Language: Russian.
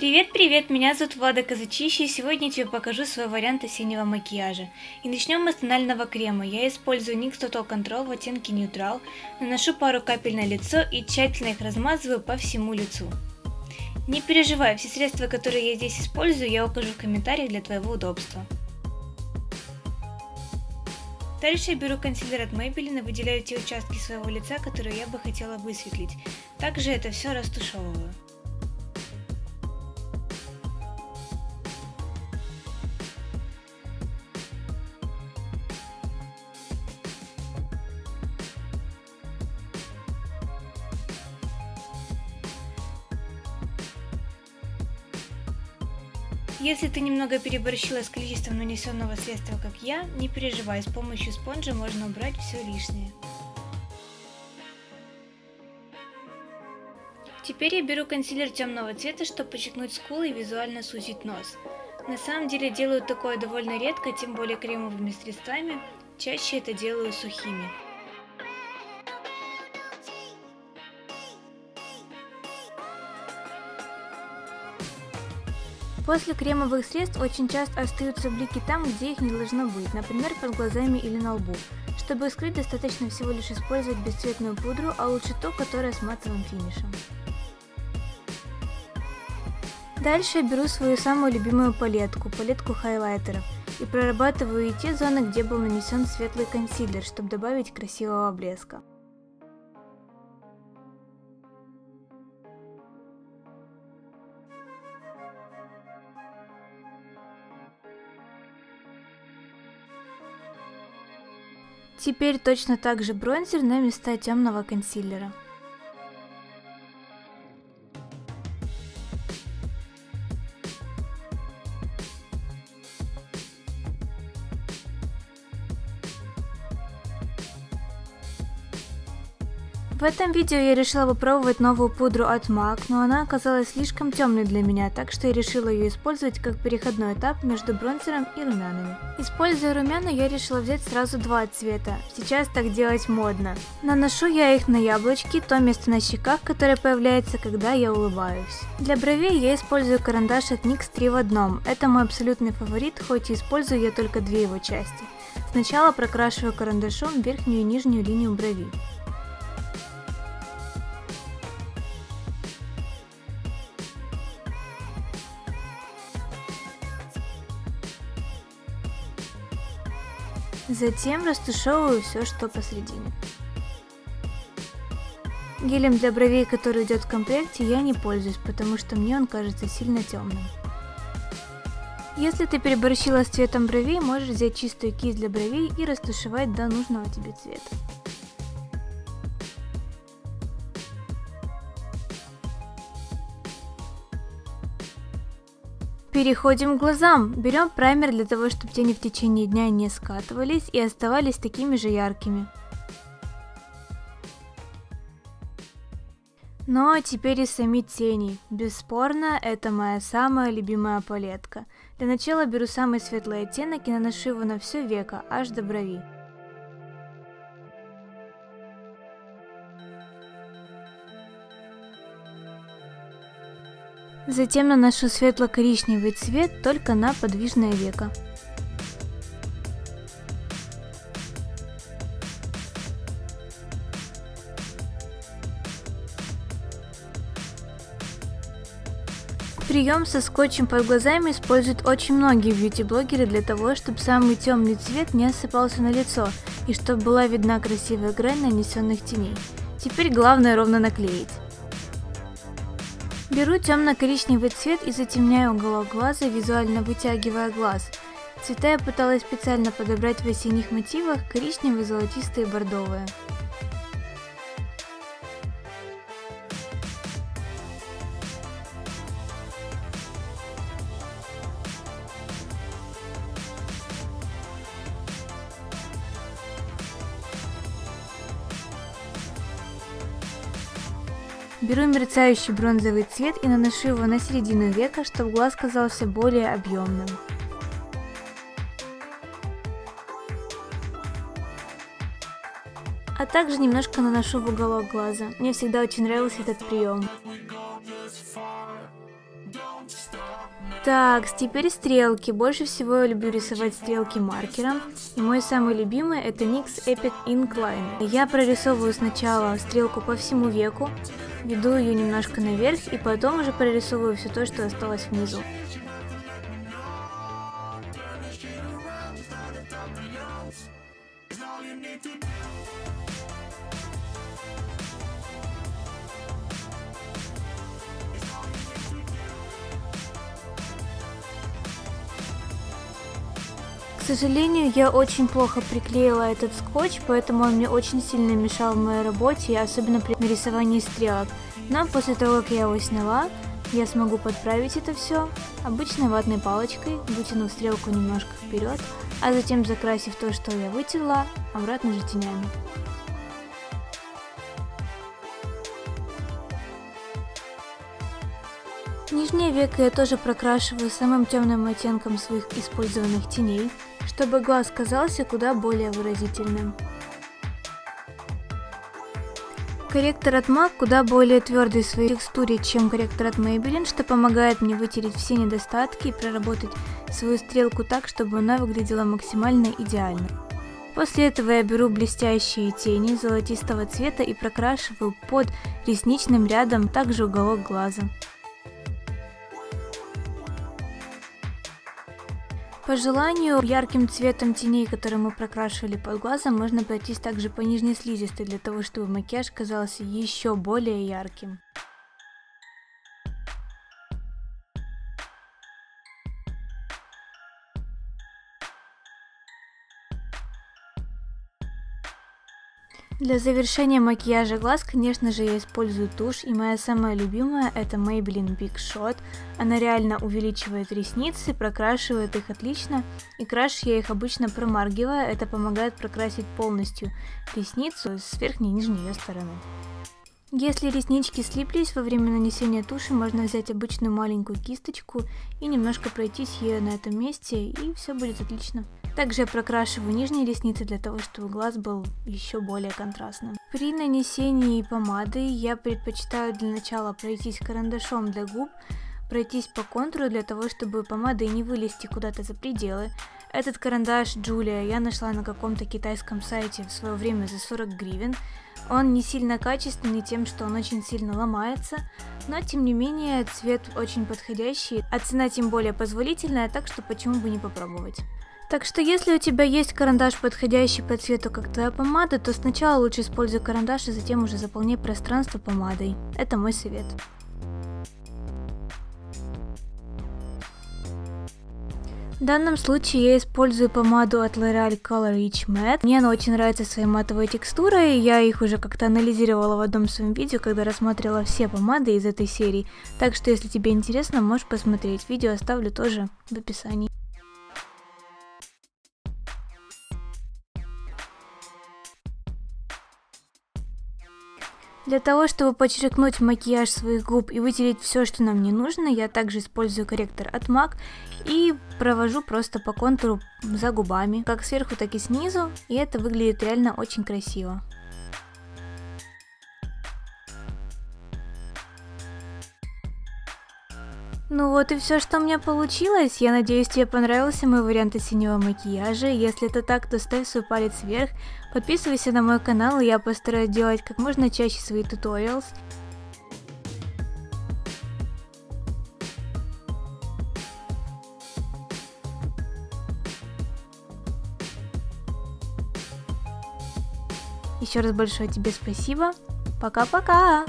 Привет-привет, меня зовут Влада Казачища, и сегодня я тебе покажу свой вариант осеннего макияжа. И начнем мы с тонального крема. Я использую NYX Total Control в оттенке Neutral, наношу пару капель на лицо и тщательно их размазываю по всему лицу. Не переживай, все средства, которые я здесь использую, я укажу в комментариях для твоего удобства. Дальше я беру консилер от Maybelline и выделяю те участки своего лица, которые я бы хотела высветлить. Также это все растушевываю. Если ты немного переборщила с количеством нанесенного средства, как я, не переживай, с помощью спонжа можно убрать все лишнее. Теперь я беру консилер темного цвета, чтобы подчеркнуть скулы и визуально сузить нос. На самом деле делаю такое довольно редко, тем более кремовыми средствами, чаще это делаю сухими. После кремовых средств очень часто остаются блики там, где их не должно быть, например под глазами или на лбу. Чтобы скрыть, достаточно всего лишь использовать бесцветную пудру, а лучше ту, которая с матовым финишем. Дальше я беру свою самую любимую палетку, палетку хайлайтеров, и прорабатываю и те зоны, где был нанесен светлый консилер, чтобы добавить красивого блеска. Теперь точно так же бронзер на места темного консилера. В этом видео я решила попробовать новую пудру от MAC, но она оказалась слишком темной для меня, так что я решила ее использовать как переходной этап между бронзером и румянами. Используя румяна, я решила взять сразу два цвета, сейчас так делать модно. Наношу я их на яблочки, то место на щеках, которое появляется, когда я улыбаюсь. Для бровей я использую карандаш от NYX 3 в одном, это мой абсолютный фаворит, хоть и использую я только две его части. Сначала прокрашиваю карандашом верхнюю и нижнюю линию брови. Затем растушевываю все, что посередине. Гелем для бровей, который идет в комплекте, я не пользуюсь, потому что мне он кажется сильно темным. Если ты переборщила с цветом бровей, можешь взять чистую кисть для бровей и растушевать до нужного тебе цвета. Переходим к глазам. Берем праймер для того, чтобы тени в течение дня не скатывались и оставались такими же яркими. Ну а теперь и сами тени. Бесспорно, это моя самая любимая палетка. Для начала беру самый светлый оттенок и наношу его на все веко, аж до брови. Затем наношу светло-коричневый цвет только на подвижное веко. Прием со скотчем под глазами используют очень многие бьюти-блогеры для того, чтобы самый темный цвет не осыпался на лицо и чтобы была видна красивая грань нанесенных теней. Теперь главное ровно наклеить. Беру темно-коричневый цвет и затемняю уголок глаза, визуально вытягивая глаз. Цвета я пыталась специально подобрать в осенних мотивах коричневые, золотистые бордовые. Беру мерцающий бронзовый цвет и наношу его на середину века, чтобы глаз казался более объемным. А также немножко наношу в уголок глаза. Мне всегда очень нравился этот прием. Так, теперь стрелки. Больше всего я люблю рисовать стрелки маркером. И мой самый любимый это NYX Epic Incline. Я прорисовываю сначала стрелку по всему веку, веду ее немножко наверх и потом уже прорисовываю все то, что осталось внизу. Сожалению, я очень плохо приклеила этот скотч, поэтому он мне очень сильно мешал в моей работе, особенно при нарисовании стрелок. Но после того, как я его сняла, я смогу подправить это все обычной ватной палочкой, вытянув стрелку немножко вперед, а затем закрасив то, что я вытерла, обратно же тенями. Нижнее веко я тоже прокрашиваю самым темным оттенком своих использованных теней, чтобы глаз казался куда более выразительным. Корректор от MAC куда более твердый в своей текстуре, чем корректор от Maybelline, что помогает мне вытереть все недостатки и проработать свою стрелку так, чтобы она выглядела максимально идеально. После этого я беру блестящие тени золотистого цвета и прокрашиваю под ресничным рядом также уголок глаза. По желанию, ярким цветом теней, которые мы прокрашивали под глазом, можно пройтись также по нижней слизистой, для того, чтобы макияж казался еще более ярким. Для завершения макияжа глаз, конечно же, я использую тушь, и моя самая любимая это Maybelline Big Shot. Она реально увеличивает ресницы, прокрашивает их отлично, и крашу я их обычно промаргивая, это помогает прокрасить полностью ресницу с верхней и нижней ее стороны. Если реснички слиплись во время нанесения туши, можно взять обычную маленькую кисточку и немножко пройтись ее на этом месте, и все будет отлично. Также я прокрашиваю нижние ресницы для того, чтобы глаз был еще более контрастным. При нанесении помады я предпочитаю для начала пройтись карандашом для губ, пройтись по контуру для того, чтобы помадой не вылезти куда-то за пределы. Этот карандаш Джулия я нашла на каком-то китайском сайте в свое время за 40 гривен. Он не сильно качественный тем, что он очень сильно ломается, но тем не менее цвет очень подходящий, а цена тем более позволительная, так что почему бы не попробовать. Так что если у тебя есть карандаш, подходящий по цвету, как твоя помада, то сначала лучше используй карандаш, и затем уже заполняй пространство помадой. Это мой совет. В данном случае я использую помаду от L'Oreal Color Rich Matte. Мне она очень нравится своей матовой текстурой, я их уже как-то анализировала в одном своем видео, когда рассматривала все помады из этой серии. Так что если тебе интересно, можешь посмотреть. Видео оставлю тоже в описании. Для того, чтобы подчеркнуть макияж своих губ и вытереть все, что нам не нужно, я также использую корректор от MAC и провожу просто по контуру за губами, как сверху, так и снизу, и это выглядит реально очень красиво. Ну вот и все, что у меня получилось. Я надеюсь, тебе понравился мой вариант синего макияжа. Если это так, то ставь свой палец вверх, подписывайся на мой канал, и я постараюсь делать как можно чаще свои туториалс. Еще раз большое тебе спасибо. Пока-пока!